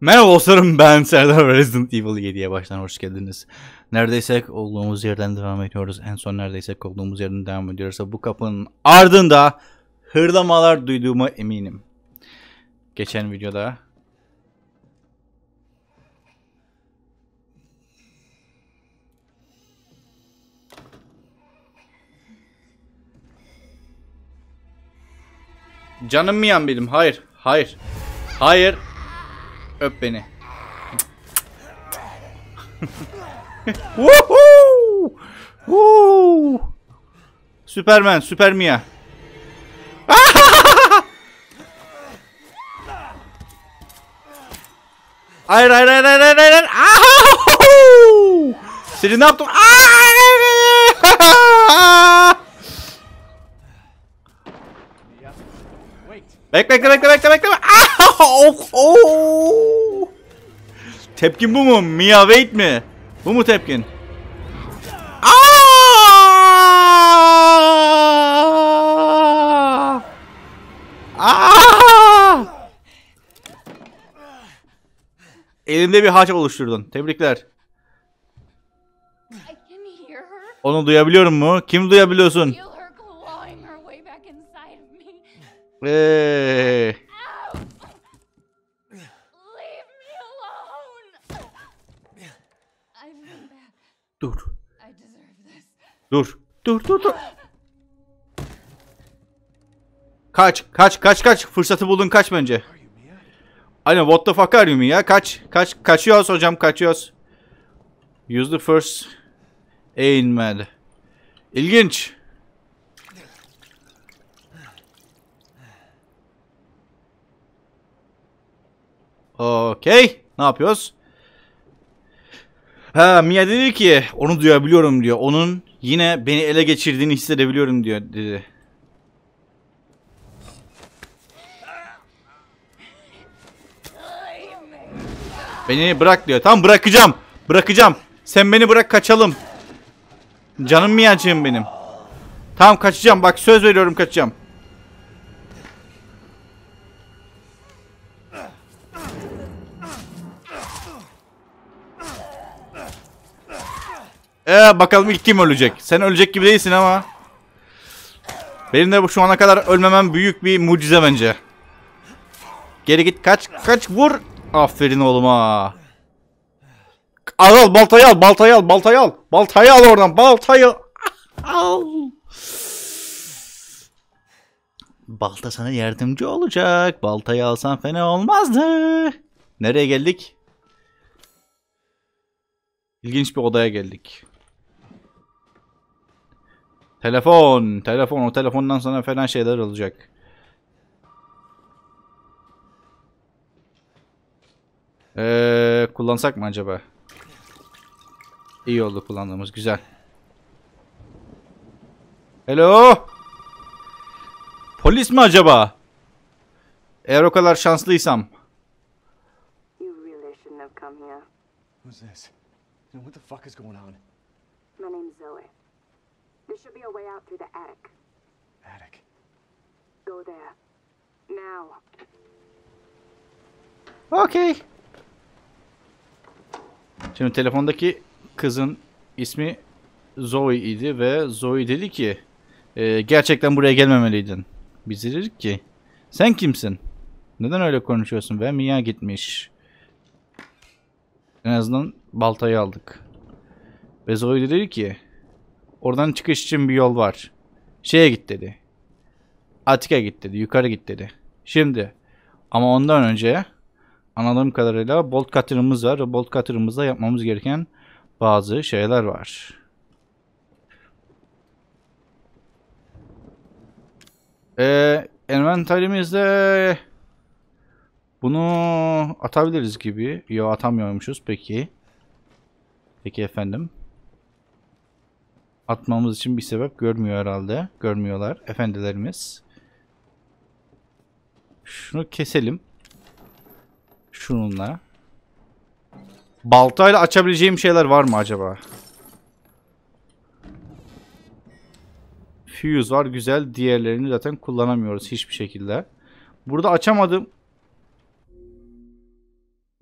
Merhaba dostlarım ben Serdar Resident Evil 7'ye baştan hoş geldiniz. Neredeyse olduğumuz yerden devam ediyoruz. En son neredeyse olduğumuz yerden devam ediyoruz. Bu kapının ardında hırlamalar duyduğuma eminim. Geçen videoda Canım mı yan benim? Hayır. Hayır. Hayır. Öp beni. Superman, Süper Mia. Hayır hayır hayır hayır hayır hayır. Seni ne yaptım? Bekle bekle bekle bekle bekle. Of, oh! Tepkin bu mu? Mia Wait mi? Bu mu tepkin? Aa! Aa! Elinde bir haç oluşturdun. Tebrikler. Onu duyabiliyorum mu? Kim duyabiliyorsun? Feel her clawing her way back inside of me. Hey. Ow! Leave me alone. I've been bad. Dur. I deserve this. Dur. Dur dur dur. Kaç kaç kaç kaç fırsatı buldun kaç bence. Aynen what the fuck are you ya kaç kaç kaçıyoruz hocam kaçıyoruz. Use the first aim man. İlginç. Okey. Ne yapıyoruz? Ha Mia dedi ki onu duyabiliyorum diyor. Onun yine beni ele geçirdiğini hissedebiliyorum diyor dedi. Beni bırak diyor. Tamam bırakacağım. Bırakacağım. Sen beni bırak kaçalım. Canım Mia'cığım benim. Tamam kaçacağım. Bak söz veriyorum kaçacağım. Ee, bakalım ilk kim ölecek? Sen ölecek gibi değilsin ama. Benim de şu ana kadar ölmemem büyük bir mucize bence. Geri git kaç kaç vur. Aferin oğluma. Al al baltayı al baltayı al baltayı al. Baltayı al oradan baltayı. Al. Balta sana yardımcı olacak. Baltayı alsan fena olmazdı. Nereye geldik? İlginç bir odaya geldik. Telefon, telefon. O telefondan sonra falan şeyler olacak. Ee, kullansak mı acaba? İyi oldu kullandığımız. Güzel. Hello? Polis mi acaba? Eğer o kadar şanslıysam. Who's this? And what the fuck is going on? My name's Zoe. There should be a way out through the attic. Attic. Go there. Now. Okey. Şimdi telefondaki kızın ismi Zoe idi ve Zoe dedi ki "E, gerçekten buraya gelmemeliydin. Biz de dedik ki sen kimsin? Neden öyle konuşuyorsun? Ve Mia gitmiş. En azından baltayı aldık. Ve Zoe de dedi ki oradan çıkış için bir yol var. Şeye git dedi. Atik'e git dedi. Yukarı git dedi. Şimdi ama ondan önce anladığım kadarıyla bolt cutter'ımız var. Bolt cutter'ımızda yapmamız gereken bazı şeyler var. Ee, envanterimizde bunu atabiliriz gibi. Yo atamıyormuşuz peki. Peki efendim. Atmamız için bir sebep görmüyor herhalde. Görmüyorlar efendilerimiz. Şunu keselim. Şununla. Baltayla açabileceğim şeyler var mı acaba? Fuse var güzel. Diğerlerini zaten kullanamıyoruz hiçbir şekilde. Burada açamadım.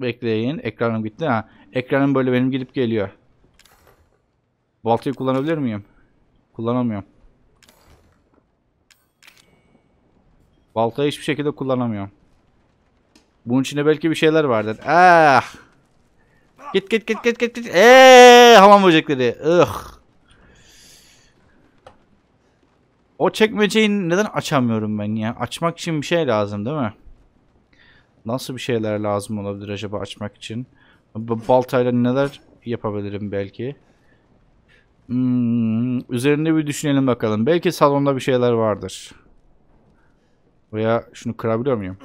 Bekleyin. Ekranım gitti. Ha. Ekranım böyle benim gidip geliyor. Baltayı kullanabilir miyim? Kullanamıyorum. Baltayı hiçbir şekilde kullanamıyorum. Bunun içinde belki bir şeyler vardır. Ah! Git git git git git git. Eee hamam böcekleri. Ugh. O çekmeceyi neden açamıyorum ben ya? Açmak için bir şey lazım değil mi? Nasıl bir şeyler lazım olabilir acaba açmak için? Baltayla neler yapabilirim belki? Hmm, üzerinde bir düşünelim bakalım. Belki salonda bir şeyler vardır. Veya şunu kırabiliyor muyum?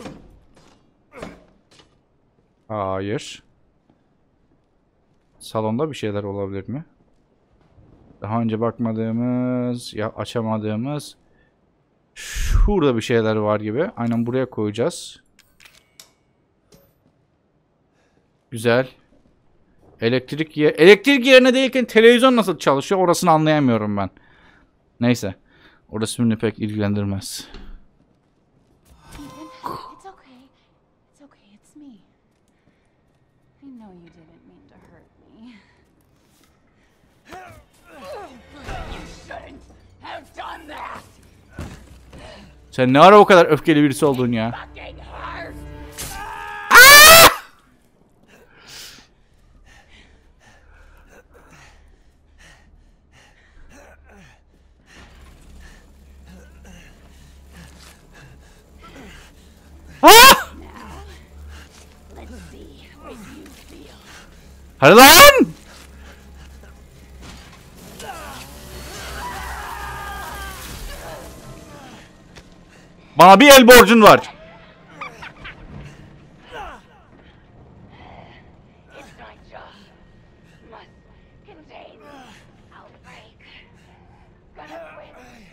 Hayır. Salonda bir şeyler olabilir mi? Daha önce bakmadığımız, ya açamadığımız şurada bir şeyler var gibi. Aynen buraya koyacağız. Güzel. Elektrik ye elektrik yerine değilken televizyon nasıl çalışıyor orasını anlayamıyorum ben. Neyse. Orası beni pek ilgilendirmez. Sen ne ara o kadar öfkeli birisi oldun ya? Bana bir el borcun var.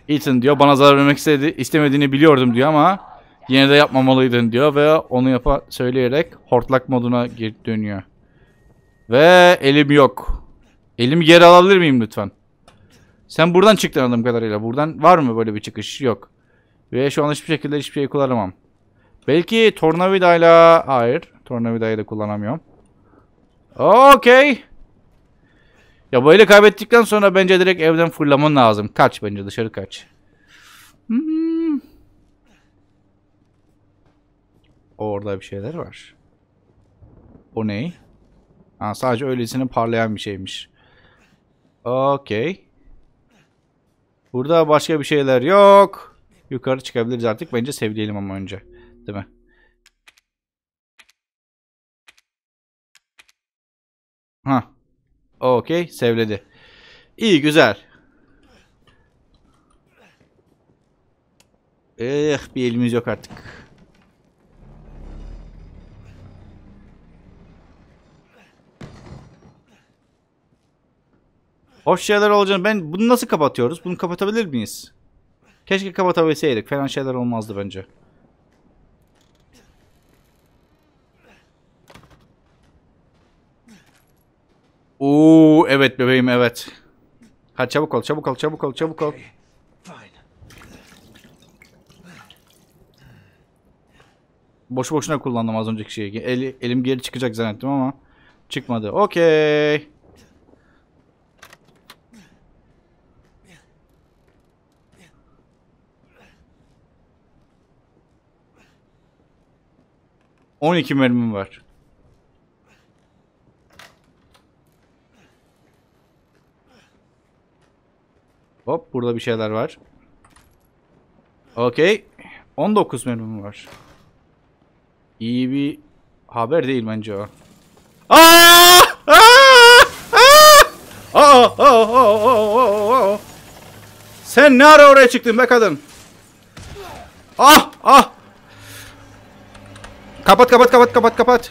Ethan diyor bana zarar vermek istedi, istemediğini biliyordum diyor ama yine de yapmamalıydın diyor ve onu yapa söyleyerek hortlak moduna geri dönüyor. Ve elim yok. Elimi geri alabilir miyim lütfen? Sen buradan çıktın anladığım kadarıyla. Buradan var mı böyle bir çıkış? Yok. Ve şu an hiçbir şekilde hiçbir şey kullanamam. Belki tornavidayla... Hayır. Tornavidayı da kullanamıyorum. Okey. Ya böyle kaybettikten sonra bence direkt evden fırlaman lazım. Kaç bence dışarı kaç. Hmm. Orada bir şeyler var. O ne? Ha, sadece öylesine parlayan bir şeymiş. Okey. Burada başka bir şeyler yok. Yukarı çıkabiliriz artık. Bence sevdiyelim ama önce. Değil mi? Ha. Okey. Sevledi. İyi güzel. Eh bir elimiz yok artık. Hoş şeyler olacağını ben bunu nasıl kapatıyoruz? Bunu kapatabilir miyiz? Keşke kapatabilseydik. Falan şeyler olmazdı bence. Oo evet bebeğim evet. Hadi çabuk ol çabuk ol çabuk ol çabuk ol. Boşu boşuna kullandım az önceki şeyi. Eli, elim geri çıkacak zannettim ama çıkmadı. Okey. 12 mermim var. Hop burada bir şeyler var. Okey. 19 mermim var. İyi bir haber değil bence o. Aa! Aa, aa, Sen ne ara oraya çıktın be kadın? Ah ah Kapat kapat kapat kapat kapat.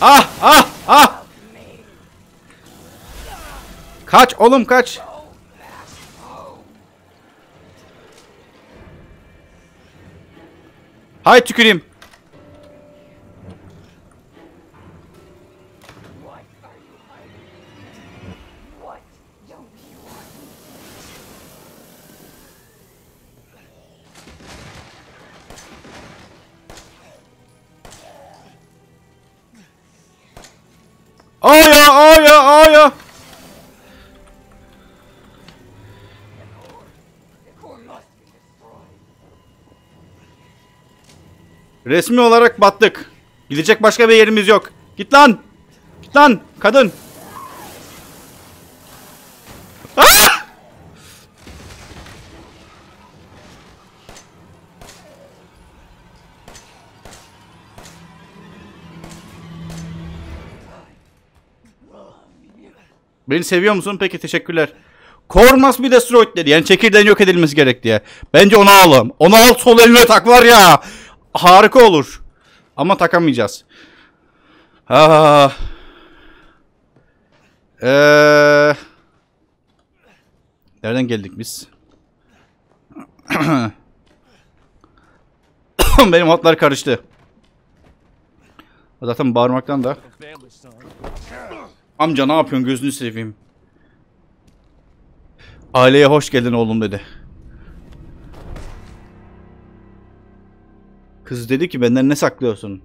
Ah ah ah. Kaç oğlum kaç. Hay tüküreyim. Resmi olarak battık. Gidecek başka bir yerimiz yok. Git lan. Git lan kadın. Ah! Beni seviyor musun? Peki teşekkürler. Kormas bir destroyed dedi. Yani çekirdeğin yok edilmesi gerek diye. Bence onu alalım. Onu al sol eline tak var ya. Harika olur. Ama takamayacağız. Ah. Ee, nereden geldik biz? Benim hatlar karıştı. Zaten bağırmaktan da. Amca ne yapıyorsun gözünü seveyim. Aileye hoş geldin oğlum dedi. Kız dedi ki benden ne saklıyorsun?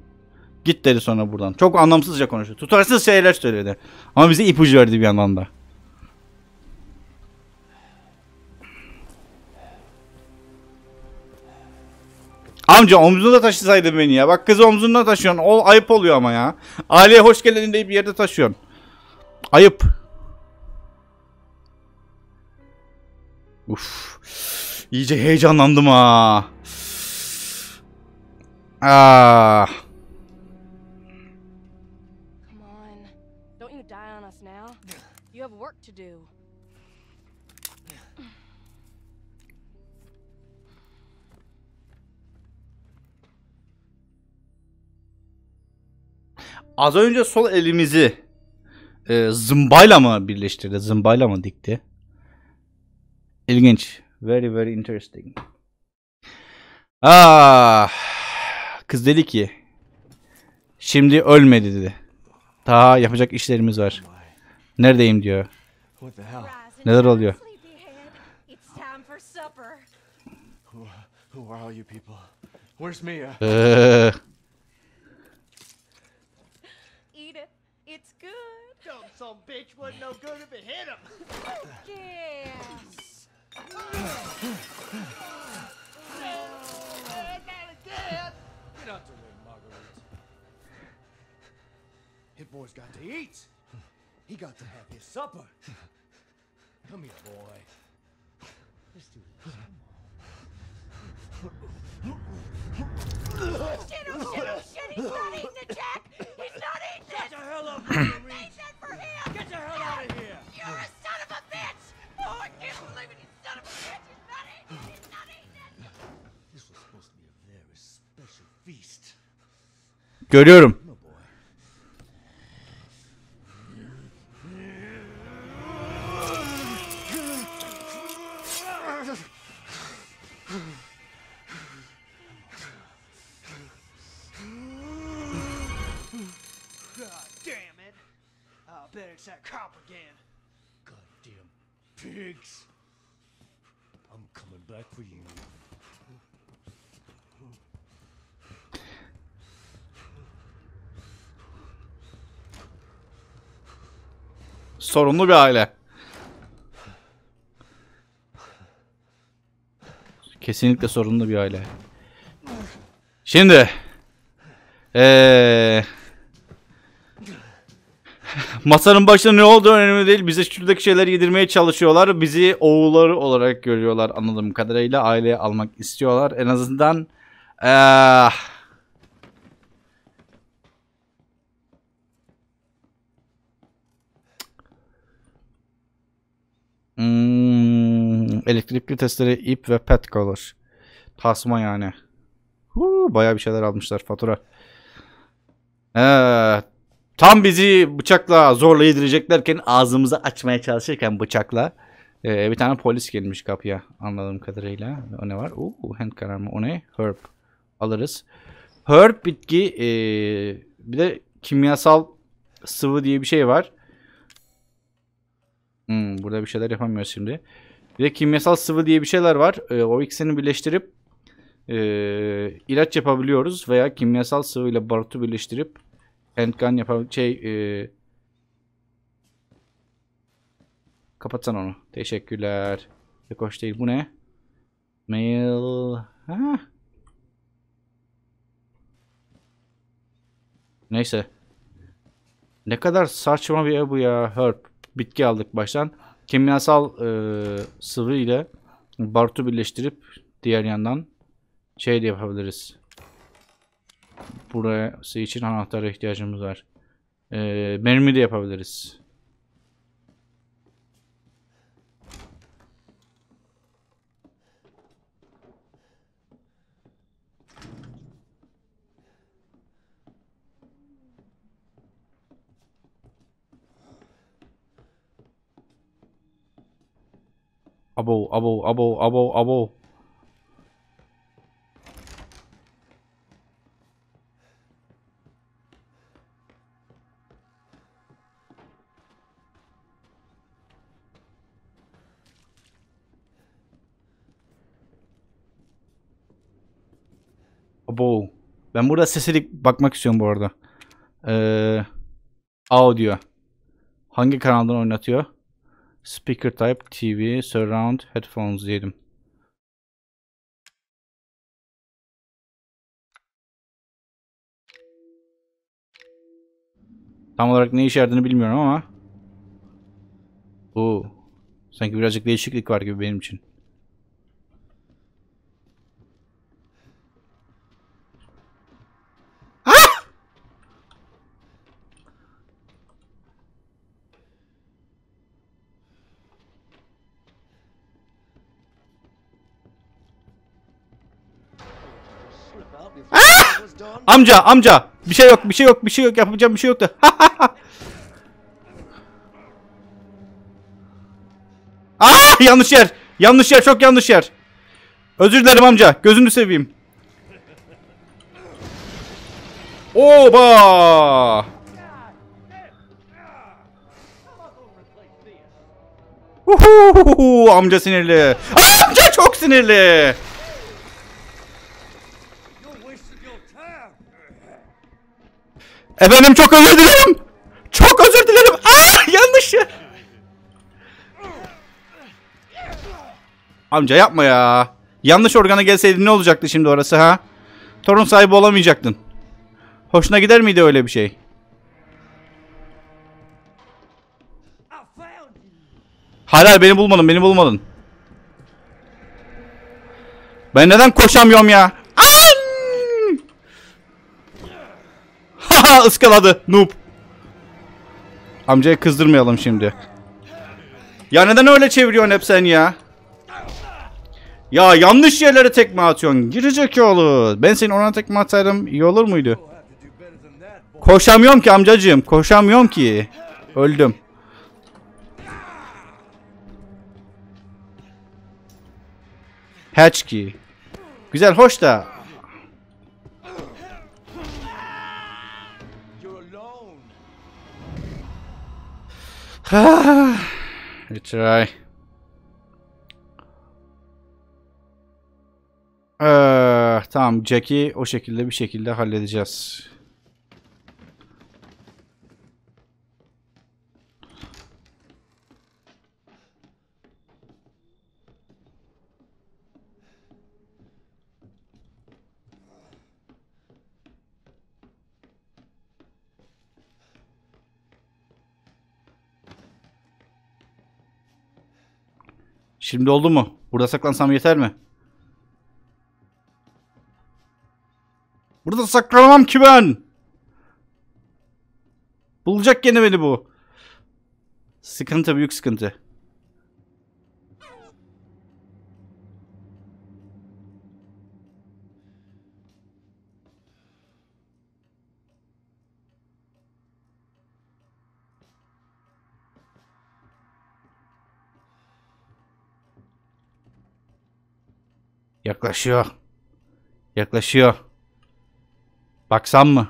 Git dedi sonra buradan. Çok anlamsızca konuştu. Tutarsız şeyler söyledi. Ama bize ipucu verdi bir yandan da. Amca omzunda taşısaydın beni ya. Bak kızı omzunda taşıyorsun. O ayıp oluyor ama ya. Aileye hoş geldin deyip bir yerde taşıyorsun. Ayıp. Uf. İyice heyecanlandım ha. Ah. Come on. Don't you die on us now. You have work to do. Az önce sol elimizi e, zımbayla mı birleştirdi? Zımbayla mı dikti? İlginç. Very very interesting. Ah. Kız dedi ki şimdi ölmedi dedi. Daha yapacak işlerimiz var. Neredeyim diyor. What the hell? Neler oluyor? Sleepyhead. It's time for supper. Who, who are all you people? Where's Mia? Ee, Eat it. It's good. Dumb some bitch wasn't no good if it hit him. Yes. Get out the way, Marguerite. Hit boy's got to eat. He got to have his supper. Come here, boy. Let's do this. Shit, oh shit, oh shit. He's not eating it, Jack. He's not eating Get the hell up, Marguerite. Eat that for him. Get the hell out of here. You're a son of a bitch. Oh, I can't believe it. You son of a bitch. Goddamn pigs! I'm coming back for you. Sorunlu bir aile. Kesinlikle sorunlu bir aile. Şimdi ee, masanın başında ne olduğu önemli değil. Bize şuradaki şeyleri yedirmeye çalışıyorlar. Bizi oğulları olarak görüyorlar anladığım kadarıyla. Aileye almak istiyorlar. En azından ee, Hmm, elektrikli testere, ip ve pet color. Tasma yani. Huu, bayağı bir şeyler almışlar fatura. Ee, tam bizi bıçakla zorla yedireceklerken ağzımızı açmaya çalışırken bıçakla ee, bir tane polis gelmiş kapıya anladığım kadarıyla. O ne var? Oo, hand kararma. O ne? Herb. alırız. Herb bitki eee, bir de kimyasal sıvı diye bir şey var. Hmm, burada bir şeyler yapamıyoruz şimdi. Bir de kimyasal sıvı diye bir şeyler var. Ee, o ikisini birleştirip ee, ilaç yapabiliyoruz veya kimyasal sıvı ile barutu birleştirip handgun yapabiliyoruz. Şey ee, kapatsan onu. Teşekkürler. Pek değil. Bu ne? Mail. Ha. Neyse. Ne kadar saçma bir ev bu ya. Herb. Bitki aldık baştan. Kimyasal e, sıvı ile barutu birleştirip diğer yandan şey de yapabiliriz. Burası için anahtara ihtiyacımız var. E, mermi de yapabiliriz. Abo, abo, abo, abo, abo. Abo. Ben burada sesli bakmak istiyorum bu arada. Ee, audio. Hangi kanaldan oynatıyor? Speaker type TV surround headphones diyelim. Tam olarak ne işe yaradığını bilmiyorum ama. Oo. Sanki birazcık değişiklik var gibi benim için. Amca amca bir şey yok bir şey yok bir şey yok yapacağım bir şey yoktu. Aa yanlış yer. Yanlış yer çok yanlış yer. Özür dilerim amca gözünü seveyim. Oba! Uhuhu, amca sinirli. Amca çok sinirli. You're wasting your time. Efendim çok özür dilerim. Çok özür dilerim. Aa yanlış yer. Amca yapma ya. Yanlış organa gelseydi ne olacaktı şimdi orası ha? Torun sahibi olamayacaktın. Hoşuna gider miydi öyle bir şey? You. Hala beni bulmadın, beni bulmadın. Ben neden koşamıyorum ya? An! Haha ıskaladı noob. Amcayı kızdırmayalım şimdi. Ya neden öyle çeviriyorsun hep sen ya? Ya yanlış yerlere tekme atıyorsun. Girecekalı. Ben senin ona tekme atsaydım iyi olur muydu? Koşamıyorum ki amcacığım. Koşamıyorum ki. Öldüm. Hatch key. Güzel hoş da. Retry. Ee, tamam Jack'i o şekilde bir şekilde halledeceğiz. Şimdi oldu mu? Burada saklansam yeter mi? Burada saklanamam ki ben. Bulacak gene beni bu. Sıkıntı büyük sıkıntı. Yaklaşıyor. Yaklaşıyor. Baksam mı?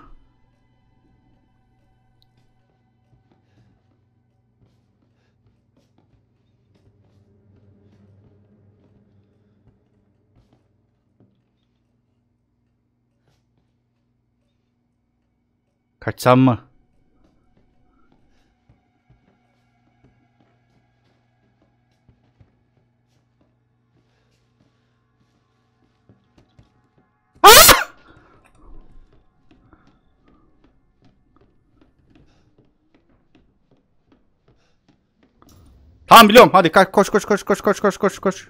Kaçsam mı? Tamam biliyorum. Hadi koş koş koş koş koş koş koş koş.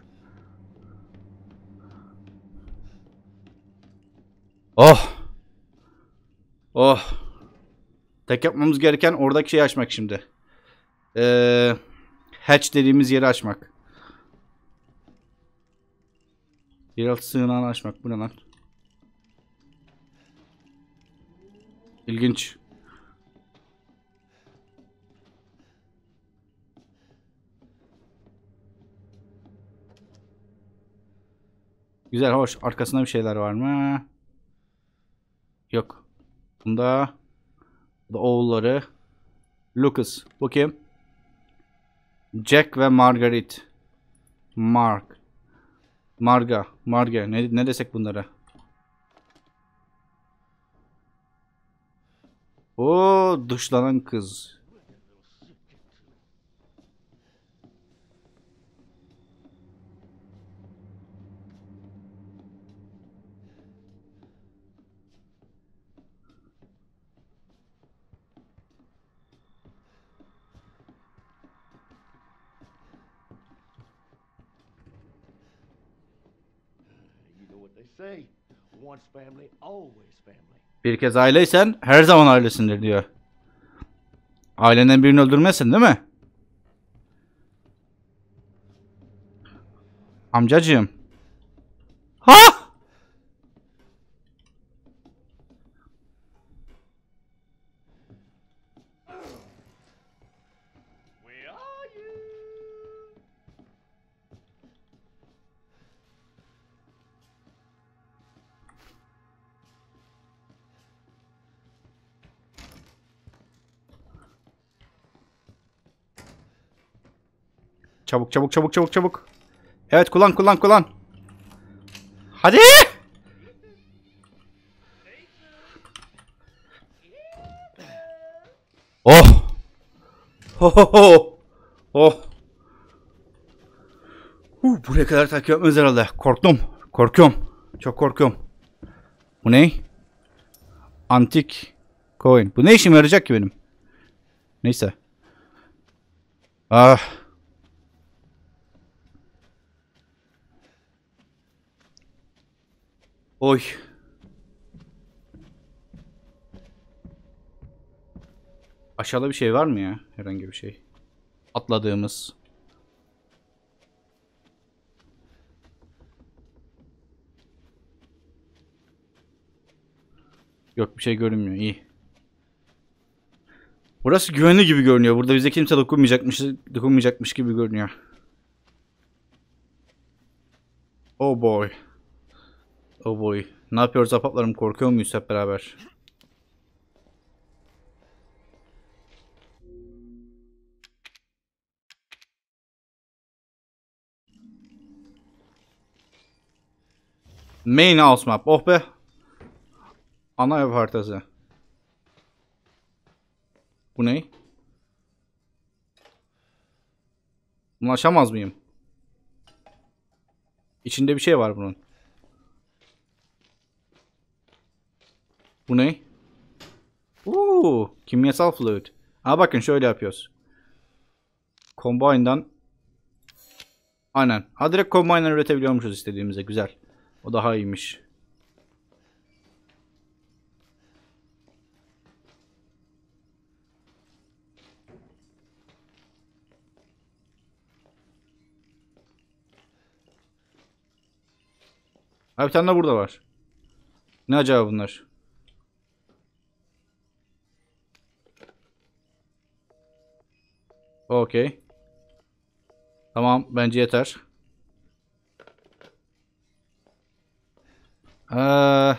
Oh. Oh. Tek yapmamız gereken oradaki şeyi açmak şimdi. Ee, hatch dediğimiz yeri açmak. Yeraltı sığınağını açmak. Bu ne lan? İlginç. Güzel, hoş. Arkasında bir şeyler var mı? Yok. Bunda bu da oğulları. Lucas. Bu kim? Jack ve Margaret. Mark. Marga. Marga. Ne, ne desek bunlara? O dışlanan kız. Bir kez aileysen her zaman ailesindir diyor. Ailenden birini öldürmezsin değil mi? Amcacığım. Çabuk çabuk çabuk çabuk çabuk. Evet kullan kullan kullan. Hadi. Oh. Ho ho ho. Oh. Huh, buraya kadar takip etmez herhalde. Korktum. Korkuyorum. Çok korkuyorum. Bu ne? Antik coin. Bu ne işime yarayacak ki benim? Neyse. Ah. Oy. Aşağıda bir şey var mı ya? Herhangi bir şey. Atladığımız. Yok bir şey görünmüyor. İyi. Burası güvenli gibi görünüyor. Burada bize kimse dokunmayacakmış, dokunmayacakmış gibi görünüyor. Oh boy. Oh boy. Ne yapıyoruz apaplarım? Korkuyor muyuz hep beraber? Main house map. Oh be. Ana ev haritası. Bu ne? Bunu aşamaz mıyım? İçinde bir şey var bunun. Bu ne? Uuu, kimyasal fluid. Aa bakın şöyle yapıyoruz. Combine'dan Aynen. Ha direkt Combine'dan üretebiliyormuşuz istediğimize. Güzel. O daha iyiymiş. Ha bir tane de burada var. Ne acaba bunlar? Okey. Tamam bence yeter. Ee,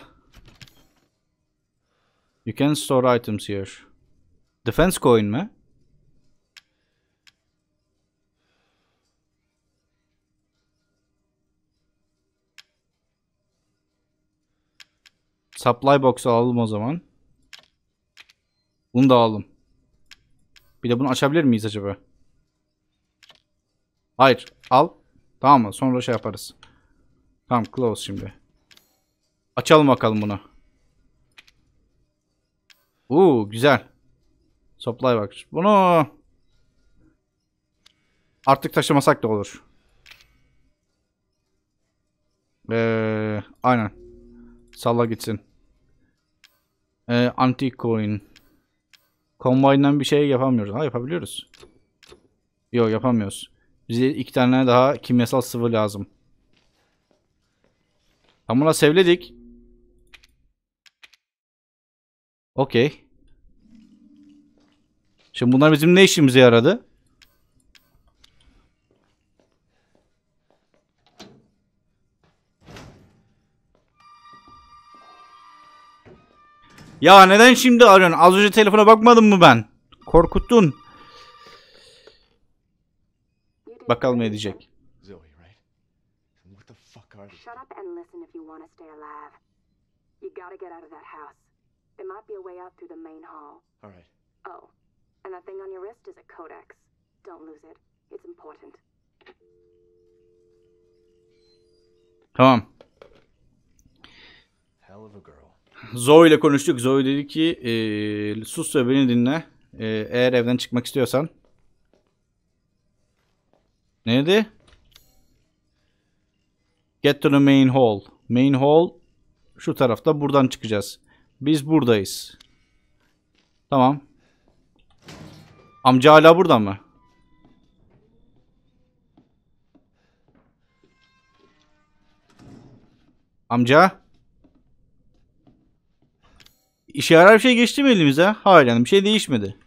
can store items here. Defense coin mi? Supply box'u alalım o zaman. Bunu da alalım. Bir de bunu açabilir miyiz acaba? Hayır. Al. Tamam mı? Sonra şey yaparız. Tamam close şimdi. Açalım bakalım bunu. Uuu güzel. Supply box. Bunu artık taşımasak da olur. Ee, aynen. Salla gitsin. Ee, antique coin. Combine'dan bir şey yapamıyoruz. Ha yapabiliyoruz. Yok yapamıyoruz. Bize iki tane daha kimyasal sıvı lazım. Tam buna sevledik. Okey. Şimdi bunlar bizim ne işimize yaradı? Ya neden şimdi arıyorsun? Az önce telefona bakmadım mı ben? Korkuttun. Bakalım ne diyecek. Zoe, right? And what the fuck are these? Shut up and listen if you want to stay alive. You gotta get out of that house. There might be a way out through the main hall. All right. Oh, and that thing on your wrist is a codex. Don't lose it. It's important. Tamam. Hell of a girl. Zoe ile konuştuk. Zoe dedi ki eee, sus ve beni dinle. Eee, eğer evden çıkmak istiyorsan. Ne dedi? Get to the main hall. Main hall şu tarafta. Buradan çıkacağız. Biz buradayız. Tamam. Amca hala burada mı? Amca? İşe yarar bir şey geçti mi elimize? Hayır yani bir şey değişmedi.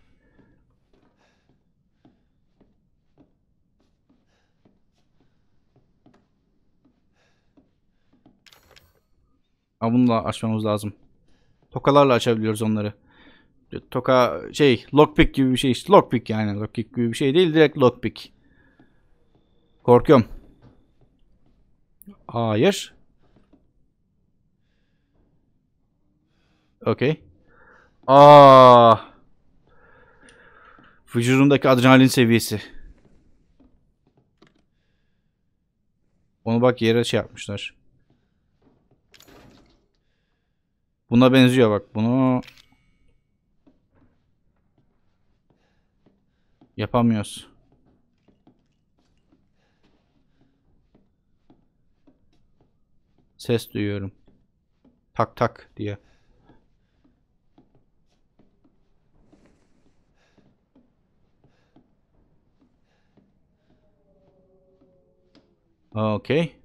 Ama bunu da açmamız lazım. Tokalarla açabiliyoruz onları. Toka şey lockpick gibi bir şey işte. Lockpick yani. Lockpick gibi bir şey değil. Direkt lockpick. Korkuyorum. Hayır. Okey. Aa. Vücudumdaki adrenalin seviyesi. Onu bak yere şey yapmışlar. Buna benziyor bak. Bunu yapamıyoruz. Ses duyuyorum. Tak tak diye. Okay.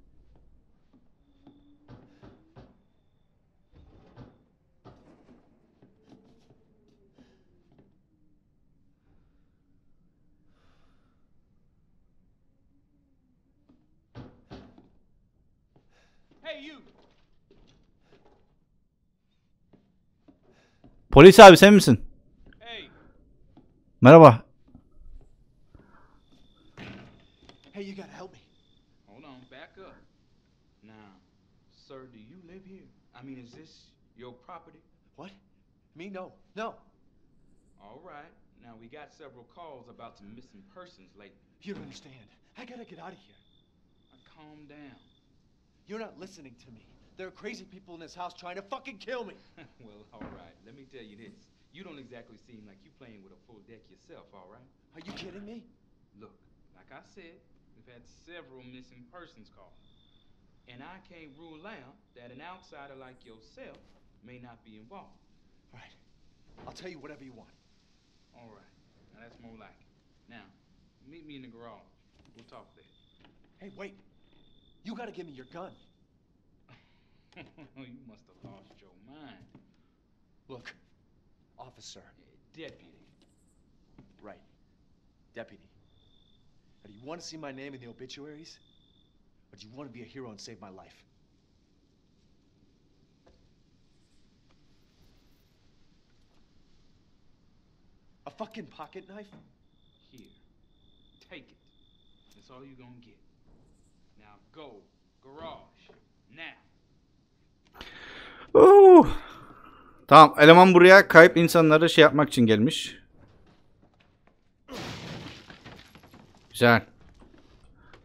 Hey, you! Polis abi sen misin? Hey! Merhaba. Your property? What? Me? No. No. All right. Now, we got several calls about some missing persons lately. You don't understand. I gotta get out of here. Now, calm down. You're not listening to me. There are crazy people in this house trying to fucking kill me. well, all right. Let me tell you this. You don't exactly seem like you're playing with a full deck yourself, all right? Are you kidding me? Look, like I said, we've had several missing persons calls. And I can't rule out that an outsider like yourself may not be involved. All right. I'll tell you whatever you want. All right. Now, that's more like it. Now, meet me in the garage. We'll talk there. Hey, wait. You gotta give me your gun. you must have lost your mind. Look, officer. Uh, deputy. Right. Deputy. Now, do you want to see my name in the obituaries? Or do you want to be a hero and save my life? A fucking pocket knife? Here. Take it. That's all you're gonna get. Now go. Garage. Now. Oo. Tamam eleman buraya kayıp insanları şey yapmak için gelmiş. Güzel.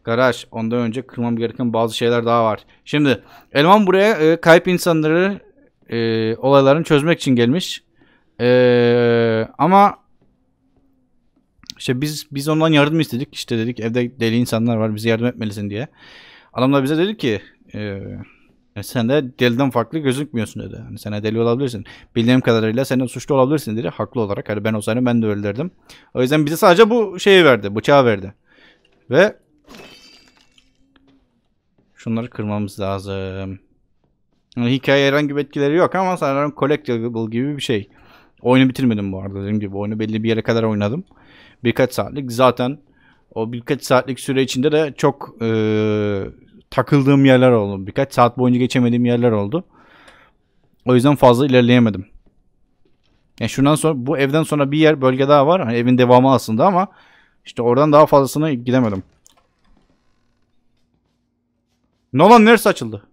Garaj. Ondan önce kırmam gereken bazı şeyler daha var. Şimdi eleman buraya e, kayıp insanları e, olaylarını çözmek için gelmiş. E, ama işte biz biz ondan yardım istedik. İşte dedik evde deli insanlar var bize yardım etmelisin diye. Adam da bize dedi ki e, "E, sen de deliden farklı gözükmüyorsun dedi. Hani sen de deli olabilirsin. Bildiğim kadarıyla sen de suçlu olabilirsin dedi. Haklı olarak. Hani ben olsaydım ben de öyle derdim. O yüzden bize sadece bu şeyi verdi. Bıçağı verdi. Ve şunları kırmamız lazım. Yani hikaye herhangi bir etkileri yok ama sanırım collectible gibi bir şey. Oyunu bitirmedim bu arada. Dediğim gibi oyunu belli bir yere kadar oynadım. Birkaç saatlik. Zaten o birkaç saatlik süre içinde de çok eee, takıldığım yerler oldu. Birkaç saat boyunca geçemediğim yerler oldu. O yüzden fazla ilerleyemedim. Yani şundan sonra bu evden sonra bir yer bölge daha var. Hani evin devamı aslında ama işte oradan daha fazlasına gidemedim. Nolan neresi açıldı?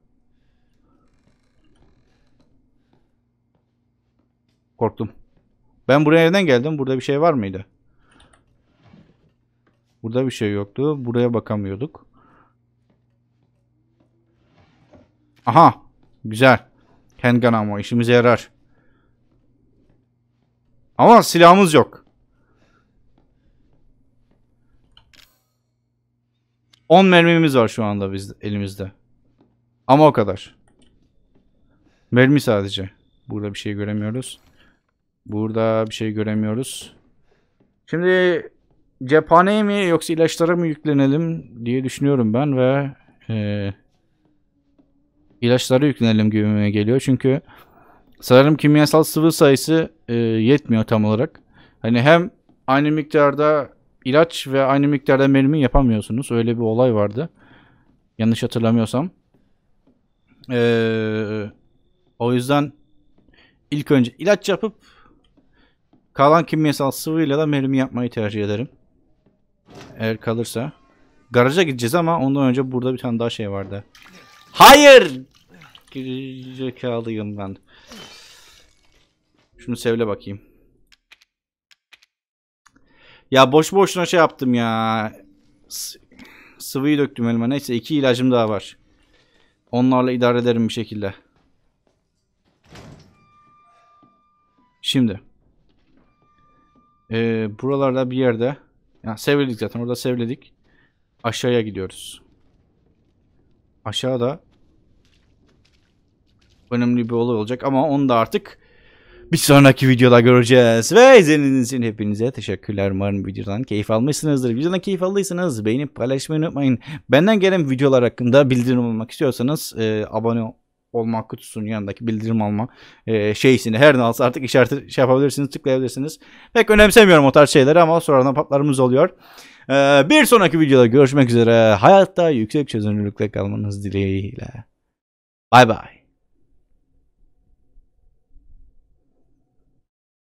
Korktum. Ben buraya evden geldim. Burada bir şey var mıydı? Burada bir şey yoktu. Buraya bakamıyorduk. Aha. Güzel. Handgun ama işimize yarar. Ama silahımız yok. 10 mermimiz var şu anda biz elimizde. Ama o kadar. Mermi sadece. Burada bir şey göremiyoruz. Burada bir şey göremiyoruz. Şimdi cephaneye mi yoksa ilaçlara mı yüklenelim diye düşünüyorum ben ve eee ilaçlara yüklenelim gibime geliyor. Çünkü sanırım kimyasal sıvı sayısı e, yetmiyor tam olarak. Hani hem aynı miktarda ilaç ve aynı miktarda mermi yapamıyorsunuz. Öyle bir olay vardı. Yanlış hatırlamıyorsam. Ee, o yüzden ilk önce ilaç yapıp kalan kimyasal sıvıyla da mermi yapmayı tercih ederim. Eğer kalırsa. Garaja gideceğiz ama ondan önce burada bir tane daha şey vardı. Hayır! Gerizekalı'yım ben. Şunu sevle bakayım. Ya boş boşuna şey yaptım ya. S- sıvıyı döktüm elime. Neyse iki ilacım daha var. Onlarla idare ederim bir şekilde. Şimdi. Ee, buralarda bir yerde. Ya sevledik zaten. Orada sevledik. Aşağıya gidiyoruz. Aşağıda önemli bir olay olacak ama onu da artık bir sonraki videoda göreceğiz. Ve izlediğiniz için hepinize teşekkürler. Umarım videodan keyif almışsınızdır. Videodan keyif aldıysanız beğenip paylaşmayı unutmayın. Benden gelen videolar hakkında bildirim almak istiyorsanız e, abone olma kutusunun yanındaki bildirim alma e, şeysini her ne alsa artık işareti şey yapabilirsiniz, tıklayabilirsiniz. Pek önemsemiyorum o tarz şeyleri ama sonradan patlarımız oluyor. E, bir sonraki videoda görüşmek üzere. Hayatta yüksek çözünürlükte kalmanız dileğiyle. Bay bay.